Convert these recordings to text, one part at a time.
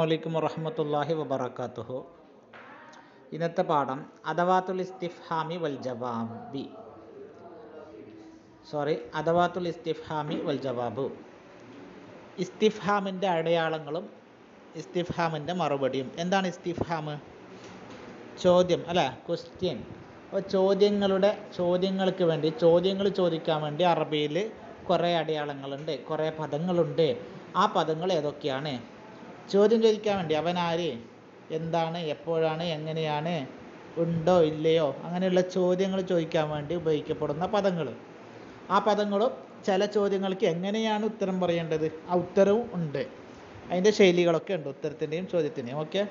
വലൈക്കും വറഹമത്തല്ലാഹി വബർക്കാത്തുഹു ഇന്നത്തെ പാഠം അദവാത്തുൽ ഇസ്തിഫാമി വൽ ജവാബി. സോറി അദവാത്തുൽ ഇസ്തിഫാമി വൽ ജവാബു. ഇസ്തിഫാമിന്റെ അടയാളങ്ങളും ഇസ്തിഫാമിന്റെ മറുപടിയും. എന്താണ് ഇസ്തിഫാം ചോദ്യം അല്ല? ക്വസ്റ്റ്യൻ അപ്പോൾ ചോദ്യങ്ങളുടെ ചോദ്യങ്ങൾക്ക് വേണ്ടി ചോദ്യങ്ങൾ ചോദിക്കാൻ വേണ്ടി അറബിയിൽ കുറേ അടയാളങ്ങളുണ്ട് കുറേ പദങ്ങളുണ്ട്. ആ പദങ്ങൾ ഏതൊക്കെയാണ്? ചോദ്യം ചോദിക്കാൻ വേണ്ടി അവൻ ആര് എന്താണ്? എപ്പോഴാണ്? എങ്ങനെയാണ്? ഉണ്ടോ? ഇല്ലയോ? അങ്ങനെയുള്ള ചോദ്യങ്ങൾ ചോദിക്കാൻ വേണ്ടി ഉപയോഗിക്കപ്പെടുന്ന പദങ്ങൾ. ആ പദങ്ങളും ചില ചോദ്യങ്ങൾക്ക് എങ്ങനെയാണ് ഉത്തരം പറയേണ്ടത്? ആ ഉത്തരവും ഉണ്ട്. അതിന്റെ ശൈലികളൊക്കെ ഉണ്ട് ഉത്തരത്തിന്റെയും ചോദ്യത്തിന്റെയും. ഓക്കെ?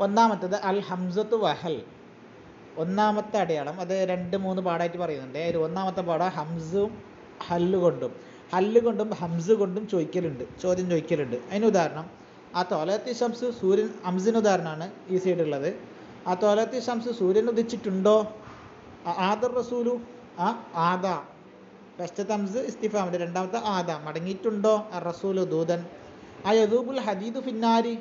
ഒന്നാമത്തത് അൽ ഹംസത്ത് വഹൽ. ഒന്നാമത്തെ അടയാളം അത് രണ്ട് മൂന്ന് പാടായിട്ട് പറയുന്നുണ്ട്. അതിൽ ഒന്നാമത്തെ പാഠം ഹംസും ഹല്ല് കൊണ്ടും ഹല്ല് കൊണ്ടും ഹംസ് കൊണ്ടും ചോദിക്കലുണ്ട് ചോദ്യം ചോദിക്കലുണ്ട്. അതിന് ഉദാഹരണം ആ തോലത്തി ഷംസ് സൂര്യൻ ഹംസിന് ഉദാഹരണമാണ് ഈ സൈഡുള്ളത് ആ തോലത്തി ഷംസ് സൂര്യൻ ഉദിച്ചിട്ടുണ്ടോ? ആദർ റസൂലു ആ ആദ. ഫസ്റ്റ് തംസ് ഇസ്തിഫാമിന്റെ രണ്ടാമത്തെ ആദ. മടങ്ങിയിട്ടുണ്ടോ? റസൂലു ദൂതൻ. ആ യദൂബുൽ ഹദീദു ഫിന്നാരി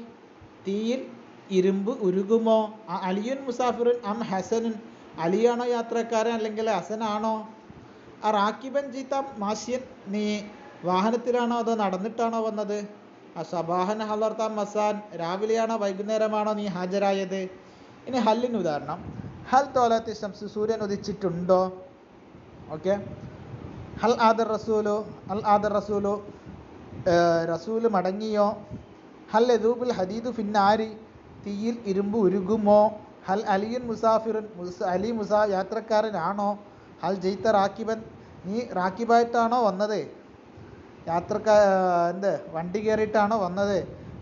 തീയിൽ ഇരുമ്പ് ഉരുകുമോ? ആ അലിയുൻ മുസാഫിറുൻ അം ഹസനുൻ അലിയാണോ യാത്രക്കാരൻ അല്ലെങ്കിൽ ഹസനാണോ? ആ റാക്കിബൻ ജീത്ത മാസ്യൻ നീ വാഹനത്തിലാണോ അതോ നടന്നിട്ടാണോ വന്നത്? ആ സബാഹൻ ഹലർത്ത മസാൻ രാവിലെയാണോ വൈകുന്നേരമാണോ നീ ഹാജരായത്? ഇനി ഹല്ലിന് ഉദാഹരണം. ഹൽ തോലത്തി ശംസ് സൂര്യൻ ഉദിച്ചിട്ടുണ്ടോ? ഓക്കെ. ഹൽ ആദർ റസൂലു അൽ ആദർ റസൂലു റസൂൽ മടങ്ങിയോ? ഹൽ എദൂബുൽ ഹദീദു ഫിന്നാരി തീയിൽ ഇരുമ്പ് ഉരുകുമോ? ഹൽ അലിയൻ മുസാഫിറൻ മുസ അലി മുസാ യാത്രക്കാരനാണോ? ഹൽ ജയിത്ത റാക്കിബൻ നീ റാക്കിബായിട്ടാണോ വന്നത്? യാത്രക്കാ എന്ത് വണ്ടി കയറിയിട്ടാണോ വന്നത്?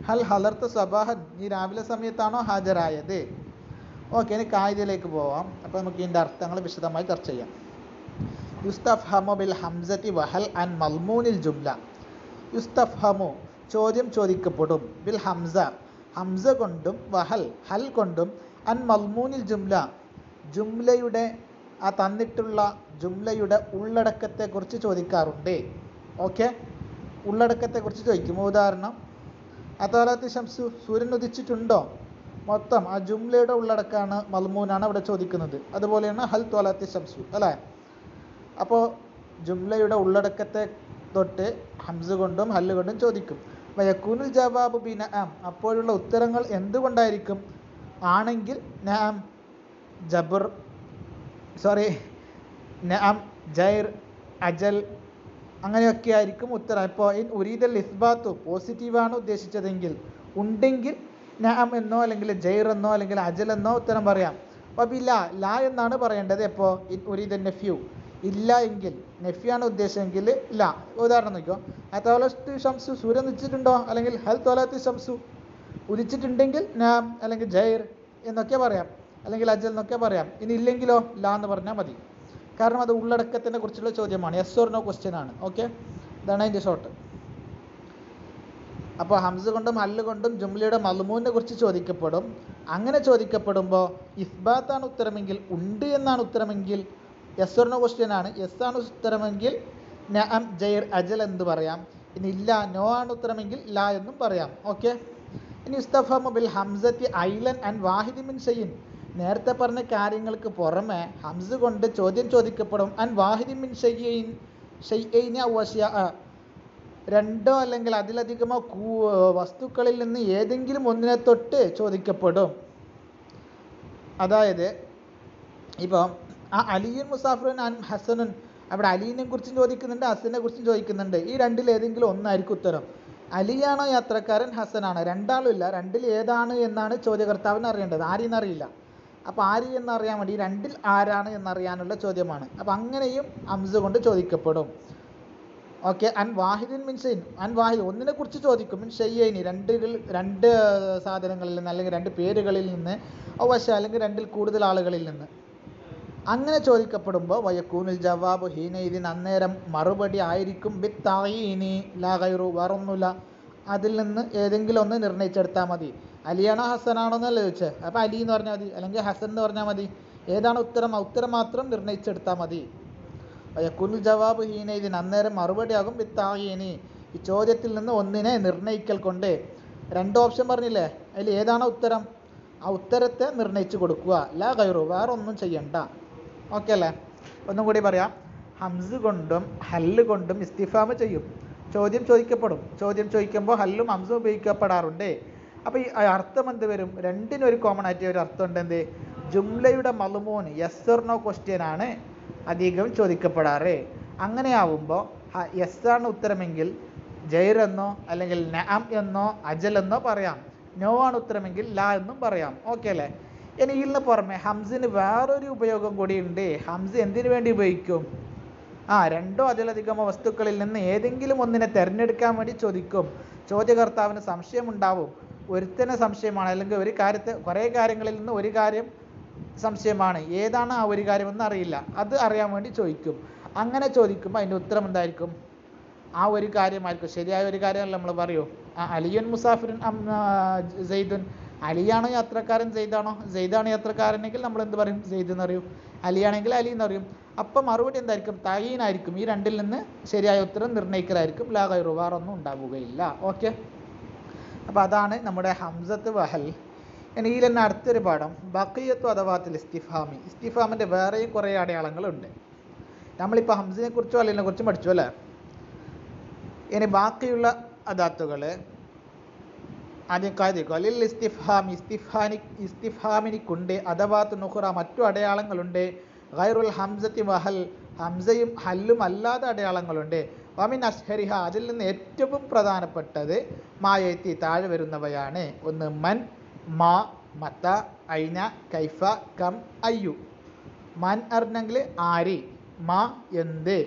ഹൽ ഹലർത്ത് സബാഹൻ നീ രാവിലെ സമയത്താണോ ഹാജരായത്? ഓക്കെ ഇനി കായികയിലേക്ക് പോവാം. അപ്പോൾ നമുക്ക് ഇതിന്റെ അർത്ഥങ്ങൾ വിശദമായി ചർച്ച ചെയ്യാം. യുസ്തഫ് ഹമു ബിൽ ഹംസത്തി വഹൽ ആൻഡ് മൽമൂനിൽ ജുംല. യുസ്തഫ് ഹമു ചോദ്യം ചോദിക്കപ്പെടും. ബിൽ ഹംസ ഹംസ കൊണ്ടും വഹൽ ഹൽ കൊണ്ടും അൻ മൽമൂനിൽ ജുംല. ജുംലയുടെ ആ തന്നിട്ടുള്ള ജുംലയുടെ ഉള്ളടക്കത്തെക്കുറിച്ച് ചോദിക്കാറുണ്ട്. ഓക്കെ ഉള്ളടക്കത്തെക്കുറിച്ച് ചോദിക്കും. ഉദാഹരണം അതാലത്ത് ശംസു സൂര്യൻ ഉദിച്ചിട്ടുണ്ടോ? മൊത്തം ആ ജുംലയുടെ ഉള്ളടക്കാണ് മൽമൂനാണ് അവിടെ ചോദിക്കുന്നത്. അതുപോലെയാണ് ഹൽ തോലാത്തി ശംസു അല്ലേ? അപ്പോൾ ജുംലയുടെ ഉള്ളടക്കത്തെ തൊട്ട് ഹംസ് കൊണ്ടും ഹല്ല് കൊണ്ടും ചോദിക്കും. വയക്കൂനിൽ ജവാബ് ബി നഅം. അപ്പോഴുള്ള ഉത്തരങ്ങൾ എന്തുകൊണ്ടായിരിക്കും? ആണെങ്കിൽ നാം ജബർ സോറി നഅം ജൈർ അജൽ അങ്ങനെയൊക്കെ ആയിരിക്കും ഉത്തരം. ഇപ്പോൾ ഇൻ ഉരീദൽ ഇസ്ബാത്തു പോസിറ്റീവാണ് ഉദ്ദേശിച്ചതെങ്കിൽ ഉണ്ടെങ്കിൽ നഅം എന്നോ അല്ലെങ്കിൽ ജൈർ എന്നോ അല്ലെങ്കിൽ അജൽ എന്നോ ഉത്തരം പറയാം. അപ്പോൾ ഇല്ല ലാ എന്നാണ് പറയേണ്ടത്. എപ്പോൾ ഇൻ ഉരീദ നെഫ്യൂ. ഇല്ല എങ്കിൽ നെഫ്യാണ് ഉദ്ദേശമെങ്കിൽ ലാ. ഉദാഹരണം നോക്കിയോ തോലത്ത് ഷംസു സൂര്യൻ നിച്ചിട്ടുണ്ടോ അല്ലെങ്കിൽ ഹൽ തോലത്ത് ഷംസു ഉദിച്ചിട്ടുണ്ടെങ്കിൽ നാം അല്ലെങ്കിൽ ജൈർ എന്നൊക്കെ പറയാം. അല്ലെങ്കിൽ അജൽ എന്നൊക്കെ പറയാം. ഇനി ഇല്ലെങ്കിലോ ലാ എന്ന് പറഞ്ഞാൽ മതി. കാരണം അത് ഉള്ളടക്കത്തിനെ കുറിച്ചുള്ള ചോദ്യമാണ്. യെസ് ഓർ നോ ക്വസ്റ്റ്യൻ ആണ്. ഓക്കെ ഇതാണ് അതിന്റെ ഷോർട്ട് അപ്പോൾ ഹംസ കൊണ്ടും ഹല്ല് കൊണ്ടും ജുംലയുടെ മൽമൂനെ കുറിച്ച് ചോദിക്കപ്പെടും. അങ്ങനെ ചോദിക്കപ്പെടുമ്പോൾ ഇസ്ബാത്താണ് ഉത്തരമെങ്കിൽ ഉണ്ട് എന്നാണ് ഉത്തരമെങ്കിൽ യെസ് ഓർ നോ ക്വസ്റ്റ്യൻ ആണ്. യെസ് ആണ് ഉത്തരമെങ്കിൽ നഅം ജൈർ അജൽ എന്ന് പറയാം. ഇനി ഇല്ല നോ ആണ് ഉത്തരമെങ്കിൽ ലാ എന്നും പറയാം. ഓക്കെ ഇനി ഇസ്തഫമു ബിൽ ഹംസത്തി ഐലൻ ആൻഡ് വാഹിദിമിൻ മിൻ ഷെയ്ൻ നേരത്തെ പറഞ്ഞ കാര്യങ്ങൾക്ക് പുറമെ ഹംസ് കൊണ്ട് ചോദ്യം ചോദിക്കപ്പെടും. അൻ വാഹിദി മിൻ ഷെയ്യൈന രണ്ടോ അല്ലെങ്കിൽ അതിലധികമോ വസ്തുക്കളിൽ നിന്ന് ഏതെങ്കിലും ഒന്നിനെ തൊട്ട് ചോദിക്കപ്പെടും. അതായത് ഇപ്പം ആ അലിയും മുസാഫിറുൻ അൻ ഹസനുൻ അവിടെ അലീനെ കുറിച്ചും ചോദിക്കുന്നുണ്ട് ഹസനെ കുറിച്ചും ചോദിക്കുന്നുണ്ട്. ഈ രണ്ടിൽ ഏതെങ്കിലും ഒന്നായിരിക്കും ഉത്തരം. അലിയാണോ യാത്രക്കാരൻ ഹസനാണോ? രണ്ടാളും ഇല്ല. രണ്ടിൽ ഏതാണ് എന്നാണ് ചോദ്യകർത്താവിന് അറിയേണ്ടത്. ആരെയെന്ന് അറിയില്ല. അപ്പോൾ ആര് എന്നറിയാൻ വേണ്ടി? രണ്ടിൽ ആരാണ് എന്നറിയാനുള്ള ചോദ്യമാണ്. അപ്പോൾ അങ്ങനെയും അംസ കൊണ്ട് ചോദിക്കപ്പെടും. ഓക്കെ അൻ വാഹിദിൻ മീൻസ് അൻ വാഹിദ് ഒന്നിനെ കുറിച്ച് ചോദിക്കും. മീൻസ് ഷെയ്യൈനി രണ്ടിൽ രണ്ട് സാധനങ്ങളിൽ നിന്ന് അല്ലെങ്കിൽ രണ്ട് പേരുകളിൽ നിന്ന് അവശ അല്ലെങ്കിൽ രണ്ടിൽ കൂടുതൽ ആളുകളിൽ നിന്ന്. അങ്ങനെ ചോദിക്കപ്പെടുമ്പോൾ വയക്കൂനിൽ ജവാബ് ഹീനയിദിൻ അന്നേരം മറുപടി ആയിരിക്കും. ബി തായീനി ലാ ഗൈറു വേറൊന്നുമില്ല. അതിൽ നിന്ന് ഏതെങ്കിലും ഒന്ന് നിർണയിച്ചെടുത്താൽ മതി. അലിയാണോ ഹസനാണോ എന്നല്ലേ ചോദിച്ചത് അപ്പോൾ അലി എന്ന് പറഞ്ഞാൽ മതി അല്ലെങ്കിൽ ഹസൻ എന്ന് പറഞ്ഞാൽ മതി. ഏതാണ് ഉത്തരം? ഉത്തരം മാത്രം നിർണയിച്ചെടുത്താൽ മതി. വയക്കൂനിൽ ജവാബ് ഹീനയിദിൻ അന്നേരം മറുപടിയാകും ആകും. തായീനി ഈ ചോദ്യത്തിൽ നിന്ന് ഒന്നിനെ നിർണയിക്കൽ കൊണ്ട്. രണ്ട് ഓപ്ഷൻ പറഞ്ഞില്ലേ? അതിൽ ഏതാണ് ഉത്തരം? ആ ഉത്തരത്തെ നിർണയിച്ചു കൊടുക്കുക. ലാ കയറു വേറെ ഒന്നും ചെയ്യണ്ട. ഓക്കെ അല്ലേ? ഒന്നും കൂടി പറയാം. ഹംസ് കൊണ്ടും ഹല്ല് കൊണ്ടും ഇസ്തിഫാമ് ചെയ്യും. ചോദ്യം ചോദിക്കപ്പെടും. ചോദ്യം ചോദിക്കുമ്പോൾ ഹല്ലും ഹംസും ഉപയോഗിക്കപ്പെടാറുണ്ട്. അപ്പോൾ ഈ അർത്ഥം എന്ത് വരും? രണ്ടിനും ഒരു കോമൺ ആയിട്ട് ഒരു അർത്ഥം ഉണ്ട്. എന്ത്? ജുംലയുടെ മലുമോൻ യെസ് ഓർ നോ ക്വസ്റ്റ്യൻ ആണ് അധികം ചോദിക്കപ്പെടാറ്. അങ്ങനെ ആവുമ്പോൾ യെസ് ആണ് ഉത്തരമെങ്കിൽ ജൈർ എന്നോ അല്ലെങ്കിൽ നഅം എന്നോ അജൽ എന്നോ പറയാം. നോ ആണ് ഉത്തരമെങ്കിൽ ലാ എന്നും പറയാം. ഓക്കെ അല്ലേ? ഇനി ഇതിന് പുറമെ ഹംസിന് വേറൊരു ഉപയോഗം കൂടി ഉണ്ട്. ഹംസ് എന്തിനു വേണ്ടി ഉപയോഗിക്കും? ആ രണ്ടോ അതിലധികമോ വസ്തുക്കളിൽ നിന്ന് ഏതെങ്കിലും ഒന്നിനെ തിരഞ്ഞെടുക്കാൻ വേണ്ടി ചോദിക്കും. ചോദ്യകർത്താവിന് സംശയമുണ്ടാവും. ഒരുത്തനെ സംശയമാണ് അല്ലെങ്കിൽ ഒരു കാര്യത്തെ കുറേ കാര്യങ്ങളിൽ നിന്ന് ഒരു കാര്യം സംശയമാണ്. ഏതാണ് ആ ഒരു കാര്യമെന്ന് അറിയില്ല. അത് അറിയാൻ വേണ്ടി ചോദിക്കും. അങ്ങനെ ചോദിക്കുമ്പോൾ അതിന്റെ ഉത്തരം എന്തായിരിക്കും? ആ ഒരു കാര്യമായിരിക്കും. ശരിയായ ഒരു കാര്യമല്ല നമ്മൾ പറയൂ. ആ അലിയൻ മുസാഫിറുൻ സെയ്ദുൻ. അലിയാണോ യാത്രക്കാരൻ സെയ്ദാണോ? സെയ്ദാണ് യാത്രക്കാരനെങ്കിൽ നമ്മൾ എന്ത് പറയും? സെയ്ദ് എന്ന് പറയും. അലിയാണെങ്കിൽ അലി എന്ന് പറയും. അപ്പം മറുപടി എന്തായിരിക്കും? തയ്യീനായിരിക്കും ഈ രണ്ടിൽ നിന്ന് ശരിയായ ഉത്തരം നിർണയിക്കലായിരിക്കും. ലാ റുവാറൊന്നും ഉണ്ടാവുകയില്ല. ഓക്കെ? അപ്പോൾ അതാണ് നമ്മുടെ ഹംസത്ത് വഹൽ. ഇനി ഇതിൽ തന്നെ അടുത്തൊരു പാഠം. ബക്കിയത്തു അഥവാത്തിൽ ഇസ്തിഫാമി ഇസ്തിഫാമിന്റെ വേറെയും കുറേ അടയാളങ്ങളുണ്ട്. നമ്മളിപ്പോൾ ഹംസിനെ കുറിച്ചോ അല്ലിനെ കുറിച്ചും പഠിച്ചു അല്ലേ? ഇനി ബാക്കിയുള്ള അദാത്തുകൾ ആദ്യം കാതിരിക്കും. അല്ലിൽ ഇസ്തിഫാം ഇസ്തിഫാനി ഇസ്തിഫാമിനിക്കുണ്ട്. അഥവാത്ത് നുഹുറ മറ്റു അടയാളങ്ങളുണ്ട്. ഗൈറുൽ ഹംസത്തി വഹൽ. ഹംസയും ഹല്ലും അല്ലാത്ത അടയാളങ്ങളുണ്ട്. വമിൻ അഷ്ഹരിഹ അതിൽ നിന്ന് ഏറ്റവും പ്രധാനപ്പെട്ടത് മായത്തി താഴെ വരുന്നവയാണ്. ഒന്ന് മൻ മാ മത്ത ഐന കൈഫ കം അയ്യു. മൻ അറിഞ്ഞെങ്കിൽ ആരി മാ എന്ത്?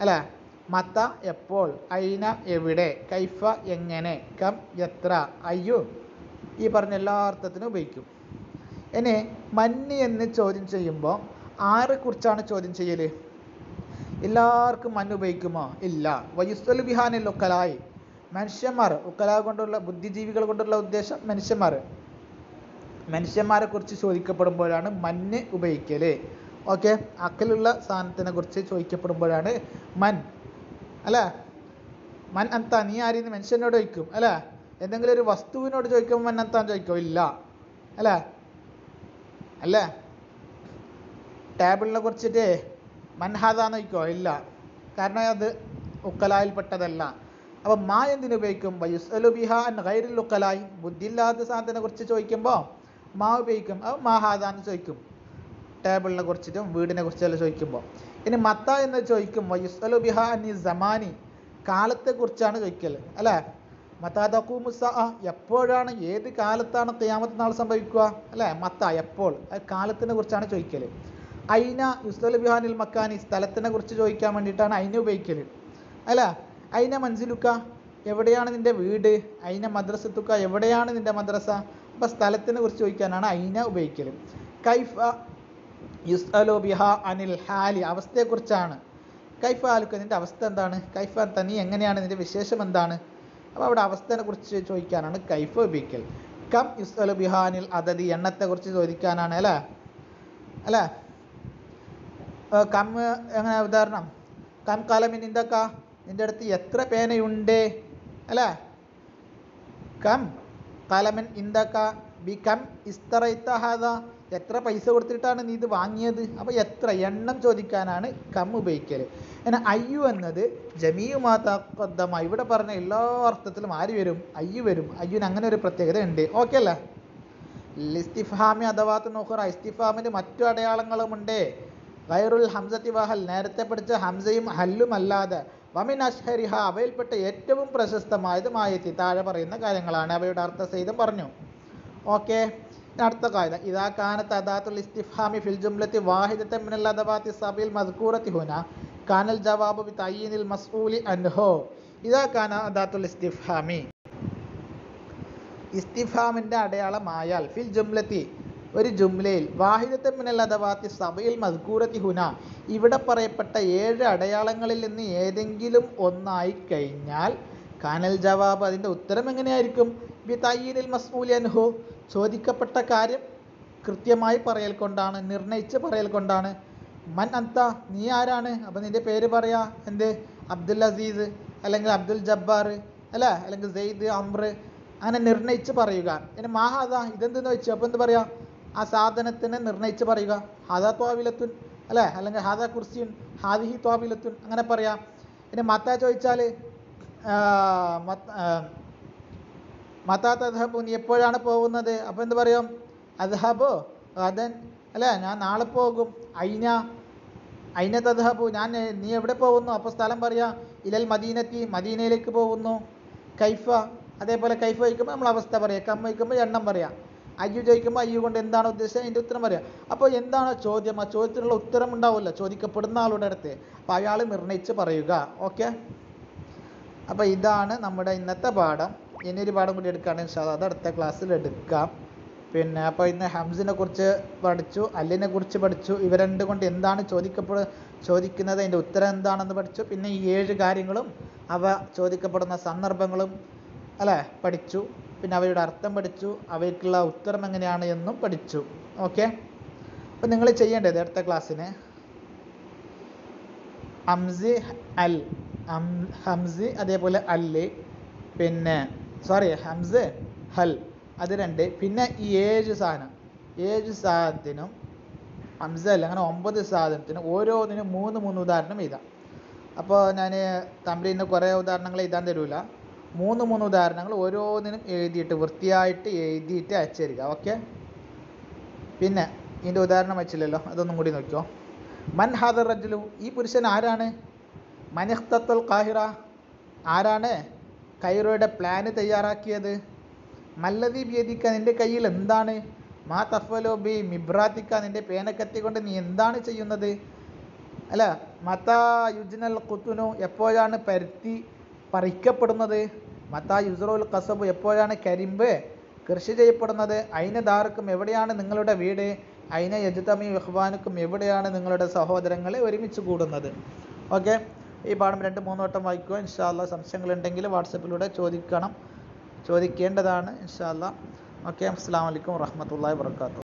അല്ലേ മത്ത എപ്പോൾ? ഐന എവിടെ? കൈഫ എങ്ങനെ? കം എത്ര? അയ്യു. ഈ പറഞ്ഞ എല്ലാ അർത്ഥത്തിനും ഉപയോഗിക്കും. ഇനി മഞ്ഞ് എന്ന് ചോദ്യം ചെയ്യുമ്പോൾ ആരെ കുറിച്ചാണ് ചോദ്യം ചെയ്യൽ എല്ലാവർക്കും മണ്ണ് ഉപയോഗിക്കുമോ? ഇല്ല. വയുസ്വൽ ബിഹാനിൽ ഒക്കലായി മനുഷ്യന്മാർ ഉക്കലാ കൊണ്ടുള്ള ബുദ്ധിജീവികൾ കൊണ്ടുള്ള ഉദ്ദേശം മനുഷ്യന്മാർ. മനുഷ്യന്മാരെ കുറിച്ച് ചോദിക്കപ്പെടുമ്പോഴാണ് മഞ്ഞ് ഉപയോഗിക്കൽ ഓക്കെ? അക്കലുള്ള സാധനത്തിനെ കുറിച്ച് ചോദിക്കപ്പെടുമ്പോഴാണ് മൻ. അല്ലേ? മൻ അന്താ നീ ആരെന്ന് മനുഷ്യനോട് ചോദിക്കും. അല്ലേ? എന്തെങ്കിലും ഒരു വസ്തുവിനോട് ചോദിക്കുമ്പോൾ മൻ അന്താൻ ചോദിക്കും? ഇല്ല. അല്ലേ? അല്ലേ? ടേബിളിനെ കുറിച്ചിട്ട് മൻഹാദാന്ന് വയ്ക്കോ ഇല്ല. കാരണം അത് ഉക്കലായിൽപ്പെട്ടതല്ല. അപ്പം മാ എന്തിനു ഉപയോഗിക്കും? വയുസ്അലു ബിഹ അൻ ഗൈറിൽ ഉക്കലായി. ബുദ്ധിയില്ലാത്ത സാധനത്തിനെ കുറിച്ച് ചോദിക്കുമ്പോൾ മാ ഉപയോഗിക്കും. അത് മാ ഹാദാന്ന് ചോദിക്കും. ടേബിളിനെ കുറിച്ചിട്ടും വീടിനെ കുറിച്ചെല്ലാം ചോദിക്കുമ്പോൾ ഇനി മത്ത എന്ന് ചോദിക്കും. വയുസ്അലു ബിഹാ അനി സമാനി കാലത്തെക്കുറിച്ചാണ് ചോദിക്കൽ അല്ലേ? മത്താദക്കൂമുസ എപ്പോഴാണ് ഏത് കാലത്താണ് തെയ്യാമത്ത് നാൾ സംഭവിക്കുക? അല്ലേ? മത്ത എപ്പോൾ? കാലത്തിനെ കുറിച്ചാണ് ചോദിക്കൽ ഐന യുസ്തൽ ബിഹാനിൽ മക്കാനി സ്ഥലത്തിനെ കുറിച്ച് ചോദിക്കാൻ വേണ്ടിയിട്ടാണ് ഐന ഉപയോഗിക്കൽ അല്ല? ഐന മൻസിലുക്ക എവിടെയാണ് നിന്റെ വീട്? ഐന മദ്രസത്തുക്ക എവിടെയാണ് നിന്റെ മദ്രസ? അപ്പം സ്ഥലത്തിനെ കുറിച്ച് ചോദിക്കാനാണ് ഐന ഉപയോഗിക്കൽ കൈഫ യുസ്അലു ബിഹ അനിൽ ഹാലി അവസ്ഥയെക്കുറിച്ചാണ്. കൈഫ ആലുക്ക നിന്റെ അവസ്ഥ എന്താണ്? കൈഫ തനി എങ്ങനെയാണ്? നിന്റെ വിശേഷം എന്താണ്? അപ്പോൾ അവിടെ അവസ്ഥയെ കുറിച്ച് ചോദിക്കാനാണ് കൈഫ ഉപയോഗിക്കൽ കം യുസ്അലു ബിഹാനിൽ അതതി എണ്ണത്തെക്കുറിച്ച് ചോദിക്കാനാണ് അല്ലേ? അല്ലേ? കം എങ്ങനെ ഉദാഹരണം? കം കലമിൻ നിന്തക്ക നിന്റെ അടുത്ത് എത്ര പേനയുണ്ട്? അല്ലേ? കം കലമൻ ഇന്തൊക്ക ബി കം ഇസ്തറൈത്ത ഹാദ. എത്ര പൈസ കൊടുത്തിട്ടാണ് നീ ഇത് വാങ്ങിയത്? അപ്പോൾ എത്ര എണ്ണം ചോദിക്കാനാണ് കം ഉപയോഗിക്കൽ എന്നാൽ അയ്യു എന്നത് ജമീയുമാതമ്മ ഇവിടെ പറഞ്ഞ എല്ലാ അർത്ഥത്തിലും ആര് വരും? അയ്യു വരും. അയ്യുന് അങ്ങനെ ഒരു പ്രത്യേകത ഉണ്ട്. ഓക്കെ അല്ലേ? ലിസ്തിഫാമി അഥവാ നോക്കുറ ഇസ്തിഫാമിന് മറ്റു അടയാളങ്ങളുമുണ്ട് ഗൈറുൽ ഹംസത്തി വഹൽ നേരത്തെ പഠിച്ച ഹംസയും ഹല്ലും അല്ലാതെ വമിൻ അഷ്ഹരിഹ അവയിൽപ്പെട്ട ഏറ്റവും പ്രശസ്തമായതും ആയത്തി താഴെ പറയുന്ന കാര്യങ്ങളാണ് അവയുടെ അർത്ഥസഹിതം പറഞ്ഞു. ഓക്കെ അടുത്ത കാര്യം ഇതാ കാനത്ത് അദാത്തുൽ ഇസ്തിഫാമി ഫിൽ ജുംലത്തി വാഹിദത്തെ മിനൽ അദബാത്തി സബിൽ മസ്കൂറത്തി ഹുന കാനൽ ജവാബ് ബി തയ്യീനിൽ മസ്ഊലി അൻഹോ ഇതാ കാന അദാത്തുൽ ഇസ്തിഫാമി. ഇസ്തിഫാമിന്റെ അടയാളമായാൽ ഫിൽ ജുംലത്തി ഒരു ജുംലയിൽ വാഹിദത്തെ മിനൽ അഥവാത്തി സഭയിൽ മസ്കൂറത്തി ഹുന ഇവിടെ പറയപ്പെട്ട ഏഴ് അടയാളങ്ങളിൽ നിന്ന് ഏതെങ്കിലും ഒന്നായി കഴിഞ്ഞാൽ കാനൽ ജവാബ് അതിന്റെ ഉത്തരം എങ്ങനെയായിരിക്കും? ബി തയ്യീനിൽ മസ്മൂലി അനുഹു ചോദിക്കപ്പെട്ട കാര്യം കൃത്യമായി പറയൽ കൊണ്ടാണ് നിർണയിച്ച് പറയൽ കൊണ്ടാണ്. മൻ അന്ത നീ ആരാണ്? അപ്പം നിന്റെ പേര് പറയാ. എന്ത്? അബ്ദുൽ അസീസ് അല്ലെങ്കിൽ അബ്ദുൽ ജബ്ബാർ അല്ല? അല്ലെങ്കിൽ സെയ്ദ് അമ്ര അങ്ങനെ നിർണയിച്ച് പറയുക. ഇനി മാഹാദ ഇതെന്തെന്ന് വെച്ചു? അപ്പോൾ എന്ത് പറയാ? ആ സാധനത്തിനെ നിർണയിച്ച് പറയുക. ഹാദാ ത്വാവിലത്തുൻ അല്ലേ? അല്ലെങ്കിൽ ഹാദാ കുർസിയുൻ ഹാദിഹി ത്വാവിലത്തുൻ അങ്ങനെ പറയാം. ഇനി മത്ത ചോദിച്ചാൽ മത്ത തദ്ഹബു നീ എപ്പോഴാണ് പോകുന്നത്? അപ്പോൾ എന്ത് പറയും? അദ്ഹബോ അതൻ അല്ലേ? ഞാൻ നാളെ പോകും. ഐന ഐന തദ്ഹബു ഞാൻ നീ എവിടെ പോകുന്നു? അപ്പോൾ സ്ഥലം പറയാ ഇലൽ മദീനത്തി മദീനയിലേക്ക് പോകുന്നു. കൈഫ അതേപോലെ കൈഫ ചോദിക്കുമ്പോൾ നമ്മൾ അവസ്ഥ പറയാം. കമ്മ വയ്ക്കുമ്പോൾ എണ്ണം പറയാം. അയ്യു ചോദിക്കുമ്പോൾ അയ്യു കൊണ്ട് എന്താണ് ഉദ്ദേശിച്ചത്? അതിന്റെ ഉത്തരം പറയാം. അപ്പോൾ എന്താണ് ചോദ്യം? ആ ചോദ്യത്തിനുള്ള ഉത്തരം ഉണ്ടാവില്ല ചോദിക്കപ്പെടുന്ന ആളുടെ അടുത്ത്. അപ്പോൾ അയാൾ നിർണയിച്ച് പറയുക. ഓക്കെ? അപ്പോൾ ഇതാണ് നമ്മുടെ ഇന്നത്തെ പാഠം. ഇനി ഒരു പാഠം കൂടി എടുക്കുകയാണെങ്കിൽ ഇൻഷാല്ലാ അത് അടുത്ത ക്ലാസ്സിൽ എടുക്കാം. പിന്നെ അപ്പോൾ ഇന്ന് ഹംസിനെ കുറിച്ച് പഠിച്ചു അല്ലിനെ കുറിച്ച് പഠിച്ചു. ഇവ രണ്ടും കൊണ്ട് എന്താണ് ചോദിക്കപ്പെട ചോദിക്കുന്നത്? അതിന്റെ ഉത്തരം എന്താണെന്ന് പഠിച്ചു. പിന്നെ ഈ ഏഴ് കാര്യങ്ങളും അവ ചോദിക്കപ്പെടുന്ന സന്ദർഭങ്ങളും അല്ലേ പഠിച്ചു. പിന്നെ അവയുടെ അർത്ഥം പഠിച്ചു അവയ്ക്കുള്ള ഉത്തരം എങ്ങനെയാണ് എന്നും പഠിച്ചു. ഓക്കെ അപ്പം നിങ്ങൾ ചെയ്യേണ്ടത് അടുത്ത ക്ലാസ്സിന് ഹംസി അൽ ഹംസി അതേപോലെ അല്ല് പിന്നെ സോറി ഹംസ് ഹൽ അത് രണ്ട്. പിന്നെ ഈ ഏഴ് സാധനം ഏഴ് സാധനത്തിനും ഹംസ അല്ല അങ്ങനെ ഒമ്പത് സാധനത്തിനും ഓരോന്നിനും മൂന്ന് മൂന്ന് ഉദാഹരണം എഴുതാം. അപ്പോൾ ഞാൻ തമ്പിന്ന് കുറേ ഉദാഹരണങ്ങൾ എഴുതാൻ തരൂല. മൂന്ന് മൂന്ന് ഉദാഹരണങ്ങൾ ഓരോന്നിനും എഴുതിയിട്ട് വൃത്തിയായിട്ട് എഴുതിയിട്ട് അയച്ചു തരിക ഓക്കെ പിന്നെ ഇതിന്റെ ഉദാഹരണം വെച്ചില്ലല്ലോ. അതൊന്നും കൂടി നോക്കിയോ മൻ ഹാദർ റജുലു ഈ പുരുഷൻ ആരാണ്? മനിഖ്തത്തുൽ കാഹിറ ആരാണ്? കൈറോയുടെ പ്ലാന് തയ്യാറാക്കിയത്. മല്ലതി ബിയദിക്ക നിന്റെ കയ്യിൽ എന്താണ്? മാ തഫലോ ബി മിബ്രാത്തിക്ക നിന്റെ പേനക്കത്തി കൊണ്ട് നീ എന്താണ് ചെയ്യുന്നത്? അല്ല മത യുജ്നൽ കുത്തുനു എപ്പോഴാണ് പരുത്തി പറിക്കപ്പെടുന്നത്. മത്താ യുസറോൽ കസബ് എപ്പോഴാണ് കരിമ്പ് കൃഷി ചെയ്യപ്പെടുന്നത്? അയിന ദാർക്കും എവിടെയാണ് നിങ്ങളുടെ വീട്? അയിന യജുതമി ഇഹ്വാനുക്കും എവിടെയാണ് നിങ്ങളുടെ സഹോദരങ്ങളെ ഒരുമിച്ച് കൂടുന്നത്? ഓക്കെ. ഈ പാഠം രണ്ട് മൂന്ന് വട്ടം വായിക്കുക. ഇൻഷാല്ല സംശയങ്ങളുണ്ടെങ്കിൽ വാട്സപ്പിലൂടെ ചോദിക്കണം. ചോദിക്കേണ്ടതാണ്. ഇൻഷാല്ല ഓക്കെ. അസ്സാം വലൈക്കും വാഹമത്തല്ലാ വാത്തു